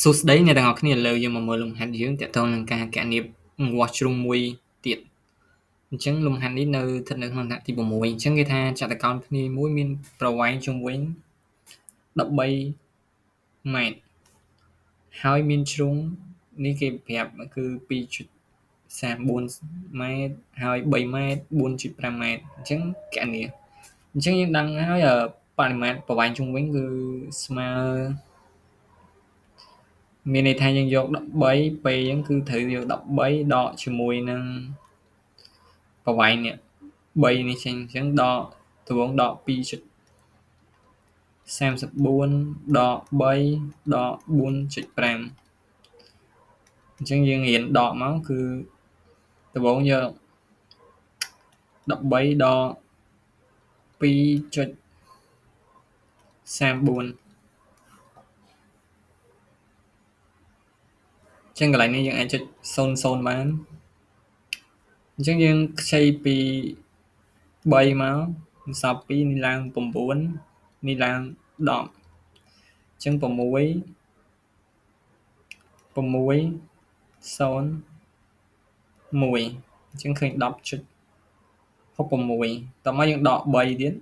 សួស្តីអ្នកទាំងអស់គ្នាឥឡូវយើងមកមើលលំហាត់យើងទាក់ទងនឹងការកណៀប washroom មួយទៀតអញ្ចឹងលំហាត់នេះនៅស្ថិតនៅក្នុងថ្នាក់ទី6អញ្ចឹងគេថាចតុកោណភ្នាមួយមានប្រវែងជុំវិញ13ម៉ែត្រហើយមានជ្រុងនេះគេប្រាប់គឺ2.34ម៉ែត្រហើយ3ម៉ែត្រ4.5ម៉ែត្រអញ្ចឹងកណៀអញ្ចឹងយើងដឹងហើយបរិមាណប្រវែងជុំវិញគឺស្មើ មានន័យថាយើងយក13ពេលអញ្ចឹងគឺត្រូវយក13ដកជាមួយនឹងប្រវែងនេះ3នេះចេញអញ្ចឹងដកត្បូងដក2.34ដក3ដក4.5អញ្ចឹងយើងរៀនដកមកគឺត្បូងយក13ដក2.34 ចឹងកន្លែងនេះយើងអាចចុច00បានអញ្ចឹងយើងខ្ចីពី3មកសល់2នេះឡើង9នេះឡើង10អញ្ចឹង6 6 0 1អញ្ចឹងឃើញ10.66តមកយើងដក3ទៀត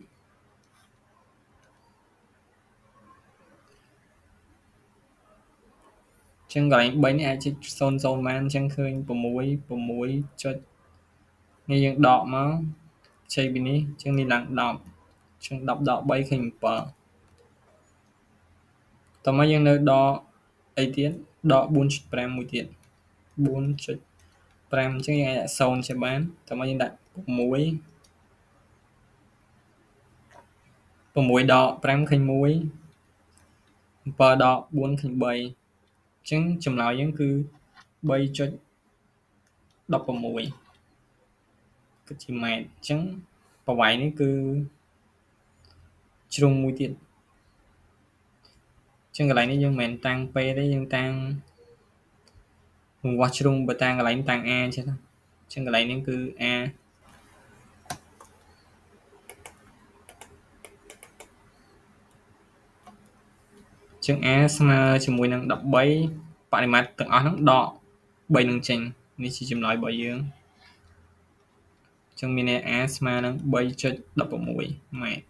ចឹងកន្លែង3នេះអាចជីក0 0បានអញ្ចឹងឃើញ6 6ចុចនេះយើងដកមកឆេពីនេះអញ្ចឹងនេះឡើង10អញ្ចឹង10ដក3ឃើញ7តមកយើងនៅដកអីទៀតដក4.5មួយទៀត4.5អញ្ចឹងយើងអាច0ជាបានតមកយើងដាក់6 6ដក5ឃើញ1 7ដក4ឃើញ3 ចឹងចម្លើយយើងគឺ3.16គឺជាម៉ែត្រអញ្ចឹងប្រវែងនេះគឺជ្រុងមួយទៀតចឹងកន្លែងនេះយើងមិនមែនតាំងពេទេយើងតាំងវាស់ជ្រុងបើតាំងកន្លែងតាំង A ចឹងចឹងកន្លែងនេះគឺ A ជាង a ស្មើជាមួយនឹង13បរិមាត្រទាំងអស់ហ្នឹងដក3នឹងចេញនេះជាចម្លើយរបស់យើងអញ្ចឹងមាន a ស្មើនឹង3.16ម៉ែត្រ